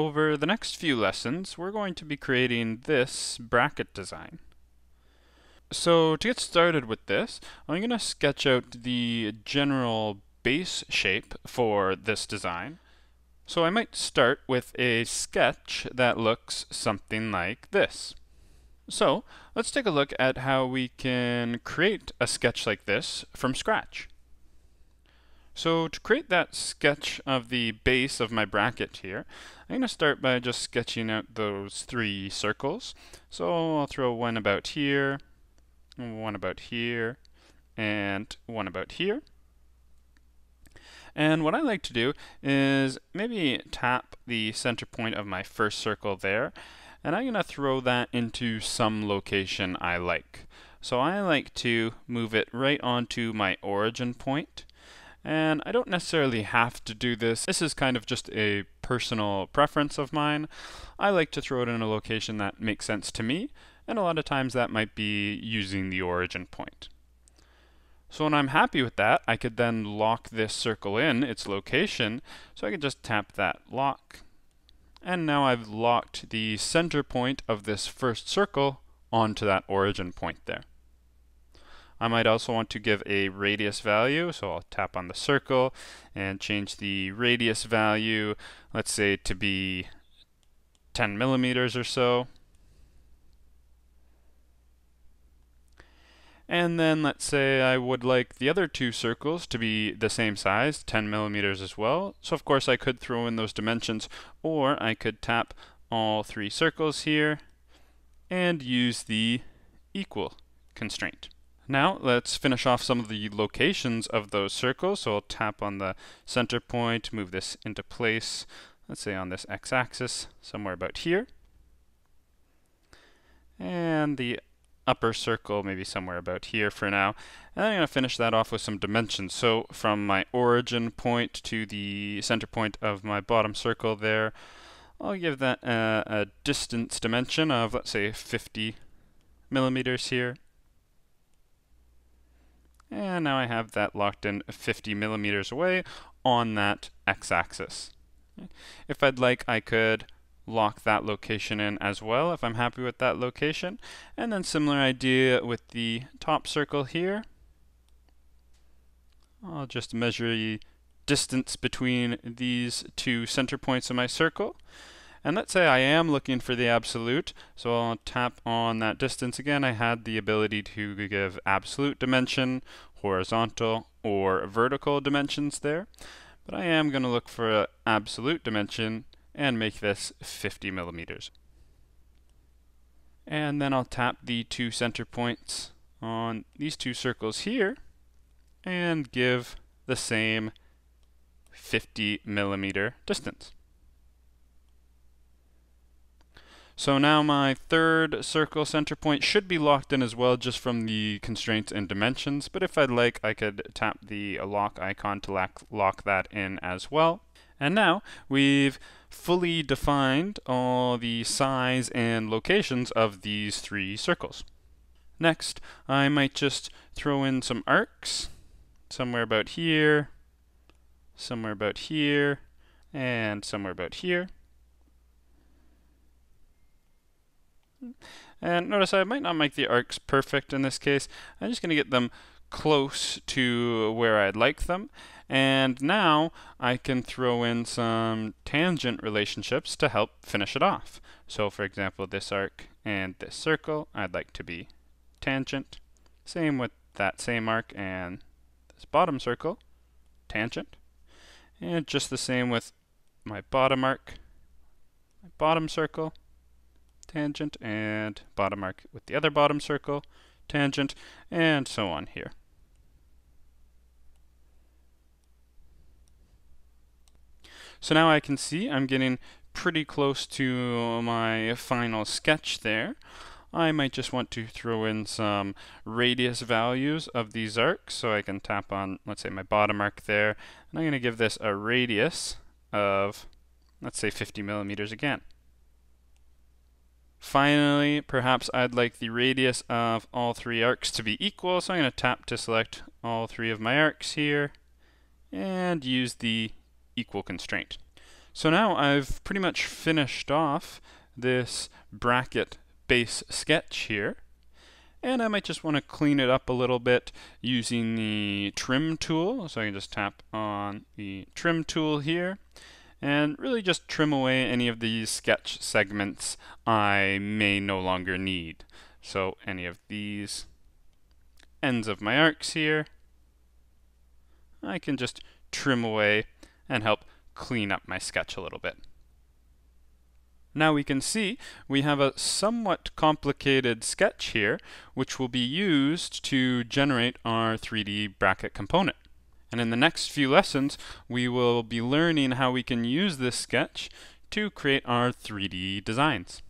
Over the next few lessons, we're going to be creating this bracket design. So to get started with this, I'm going to sketch out the general base shape for this design. So I might start with a sketch that looks something like this. So let's take a look at how we can create a sketch like this from scratch. So to create that sketch of the base of my bracket here, I'm going to start by just sketching out those three circles. So I'll throw one about here, one about here, and one about here. And what I like to do is maybe tap the center point of my first circle there, and I'm going to throw that into some location I like. So I like to move it right onto my origin point, and I don't necessarily have to do this. This is kind of just a personal preference of mine. I like to throw it in a location that makes sense to me, and a lot of times that might be using the origin point. So when I'm happy with that, I could then lock this circle in its location. So I could just tap that lock. And now I've locked the center point of this first circle onto that origin point there. I might also want to give a radius value, so I'll tap on the circle and change the radius value, let's say to be 10 millimeters or so. And then let's say I would like the other two circles to be the same size, 10 millimeters as well. So of course I could throw in those dimensions, or I could tap all three circles here and use the equal constraint. Now let's finish off some of the locations of those circles. So I'll tap on the center point, move this into place, let's say on this x-axis, somewhere about here. And the upper circle, maybe somewhere about here for now. And I'm going to finish that off with some dimensions. So from my origin point to the center point of my bottom circle there, I'll give that a, a distance dimension of, let's say, 50 millimeters here. And now I have that locked in 50 millimeters away on that x-axis. If I'd like, I could lock that location in as well if I'm happy with that location. And then similar idea with the top circle here. I'll just measure the distance between these two center points of my circle. And let's say I am looking for the absolute, so I'll tap on that distance again. I had the ability to give absolute dimension, horizontal, or vertical dimensions there. But I am going to look for an absolute dimension and make this 50 millimeters. And then I'll tap the two center points on these two circles here and give the same 50 millimeter distance. So now my third circle center point should be locked in as well just from the constraints and dimensions, but if I'd like I could tap the lock icon to lock, lock that in as well. And now we've fully defined all the size and locations of these three circles. Next, I might just throw in some arcs, somewhere about here, somewhere about here, and somewhere about here. And notice I might not make the arcs perfect in this case. I'm just going to get them close to where I'd like them. And now I can throw in some tangent relationships to help finish it off. So for example, this arc and this circle, I'd like to be tangent. Same with that same arc and this bottom circle, tangent. And just the same with my bottom arc, my bottom circle, tangent, and bottom arc with the other bottom circle, tangent, and so on here. So now I can see I'm getting pretty close to my final sketch there. I might just want to throw in some radius values of these arcs. So I can tap on, let's say, my bottom arc there. And I'm going to give this a radius of, let's say, 50 millimeters again. Finally, perhaps I'd like the radius of all three arcs to be equal, so I'm going to tap to select all three of my arcs here and use the equal constraint. So now I've pretty much finished off this bracket base sketch here. And I might just want to clean it up a little bit using the trim tool. So I can just tap on the trim tool here and really just trim away any of these sketch segments I may no longer need. So any of these ends of my arcs here, I can just trim away and help clean up my sketch a little bit. Now we can see we have a somewhat complicated sketch here, which will be used to generate our 3D bracket component. And in the next few lessons, we will be learning how we can use this sketch to create our 3D designs.